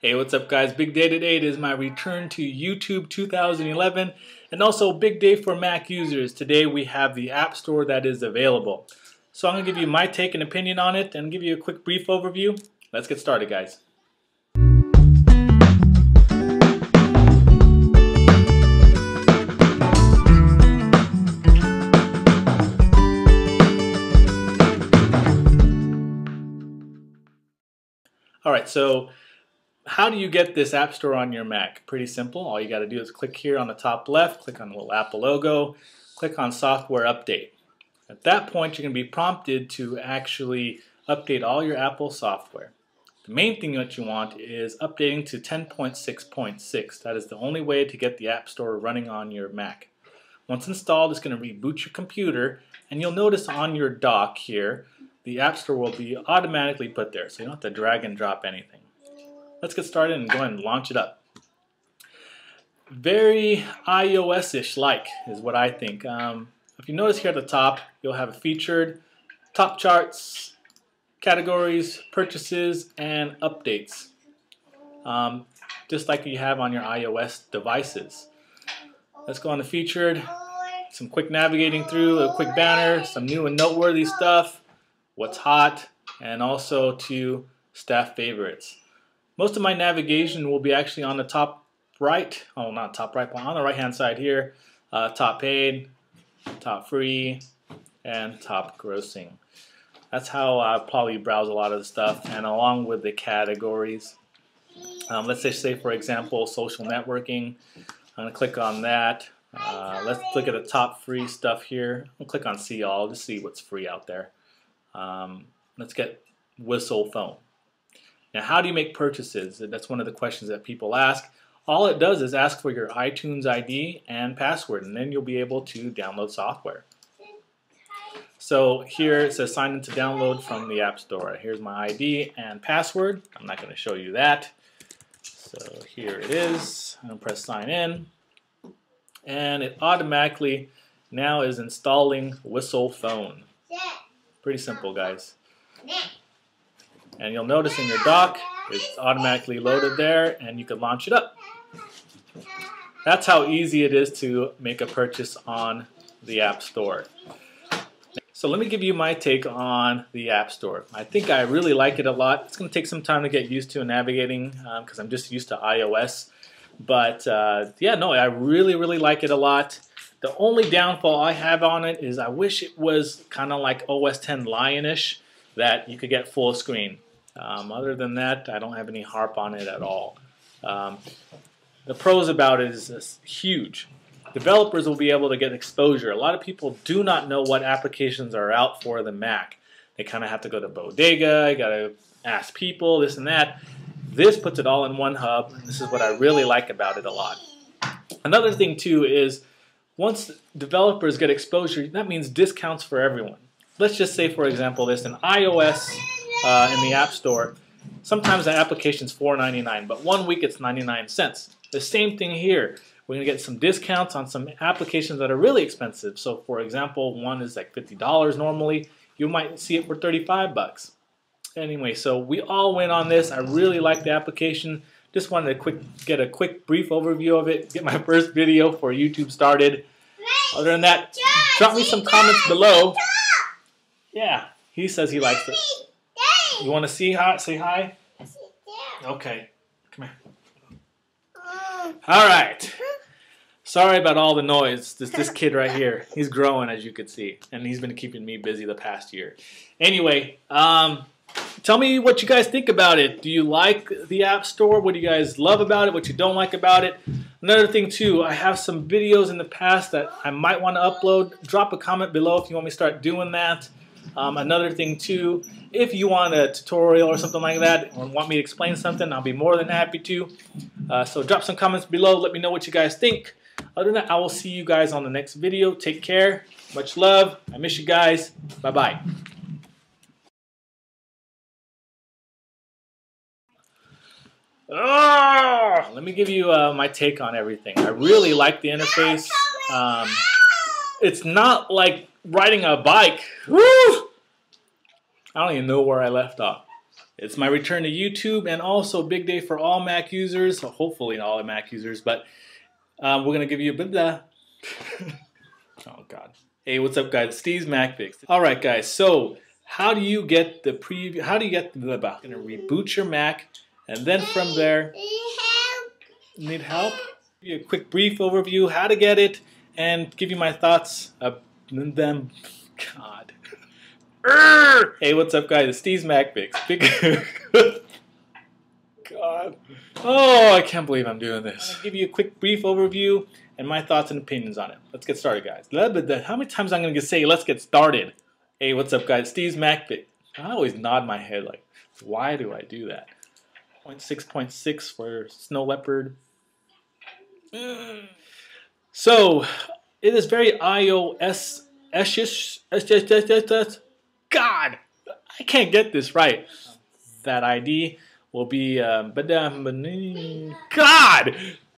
Hey, what's up guys? Big day today. It is my return to YouTube 2011 and also big day for Mac users. Today we have the App Store that is available. So I'm going to give you my take and opinion on it and give you a quick brief overview. Let's get started guys. Alright, so how do you get this App Store on your Mac? Pretty simple. All you got to do is click here on the top left, click on the little Apple logo, click on Software Update. At that point, you're going to be prompted to actually update all your Apple software. The main thing that you want is updating to 10.6.6. That is the only way to get the App Store running on your Mac. Once installed, it's going to reboot your computer, and you'll notice on your dock here, the App Store will be automatically put there, so you don't have to drag and drop anything let's get started and go ahead and launch it up. Very iOS-ish like is what I think. Um, if you notice here at the top, you'll have a featured, top charts, categories, purchases, and updates. Um, just like you have on your iOS devices. Let's go on the featured, some quick navigating through, a quick banner, some new and noteworthy stuff, what's hot, and also to staff favorites. Most of my navigation will be actually on the top right, oh not top right, but on the right hand side here, uh, top paid, top free, and top grossing. That's how I probably browse a lot of the stuff and along with the categories. Um, let's say, say for example, social networking. I'm going to click on that. Uh, let's look at the top free stuff here. I'll click on see all to see what's free out there. Um, let's get whistle phone. Now, how do you make purchases? That's one of the questions that people ask. All it does is ask for your iTunes ID and password, and then you'll be able to download software. So here it says sign in to download from the App Store. Here's my ID and password. I'm not going to show you that. So here it is. I'm going to press sign in. And it automatically now is installing Whistle Phone. Pretty simple, guys. And you'll notice in your dock, it's automatically loaded there and you can launch it up. That's how easy it is to make a purchase on the App Store. So let me give you my take on the App Store. I think I really like it a lot. It's going to take some time to get used to navigating because um, I'm just used to iOS. But uh, yeah, no, I really, really like it a lot. The only downfall I have on it is I wish it was kind of like OS 10 Lion-ish that you could get full screen. Um, other than that, I don't have any harp on it at all. Um, the pros about it is, is huge. Developers will be able to get exposure. A lot of people do not know what applications are out for the Mac. They kind of have to go to Bodega, got to ask people, this and that. This puts it all in one hub, this is what I really like about it a lot. Another thing, too, is once developers get exposure, that means discounts for everyone. Let's just say, for example, this an iOS uh, in the App Store, sometimes the application is $4.99, but one week it's 99 cents. The same thing here. We're going to get some discounts on some applications that are really expensive. So for example, one is like $50 normally. You might see it for 35 bucks. Anyway, so we all win on this. I really like the application. Just wanted to quick get a quick brief overview of it, get my first video for YouTube started. Other than that, drop me some comments below. Yeah, he says he likes it. You want to see hi? Say hi. Okay. Come here. All right. Sorry about all the noise. This this kid right here. He's growing, as you can see, and he's been keeping me busy the past year. Anyway, um, tell me what you guys think about it. Do you like the App Store? What do you guys love about it? What you don't like about it? Another thing too, I have some videos in the past that I might want to upload. Drop a comment below if you want me to start doing that. Um, another thing too, if you want a tutorial or something like that, or want me to explain something, I'll be more than happy to. Uh, so drop some comments below. Let me know what you guys think. Other than that, I will see you guys on the next video. Take care. Much love. I miss you guys. Bye-bye. Oh, let me give you uh, my take on everything. I really like the interface. Um, it's not like riding a bike. Woo! I don't even know where I left off. It's my return to YouTube and also big day for all Mac users, so hopefully all Mac users, but um, we're going to give you a bit of Oh, God. Hey, what's up, guys? Steve's Mac Fix. All right, guys, so how do you get the preview? How do you get the, the going to reboot your Mac, and then from there, Need help? need help? Give you a quick brief overview, how to get it, and give you my thoughts of them. God. Hey, what's up, guys? It's Steve's Mac Fix. Big God. Oh, I can't believe I'm doing this. I'll give you a quick brief overview and my thoughts and opinions on it. Let's get started, guys. How many times I'm going to say, let's get started? Hey, what's up, guys? Steve's Mac Fix. I always nod my head like, why do I do that? 0.6.6 for Snow Leopard. Mm. So, it is very iOS ish God, I can't get this right. That ID will be, um, God!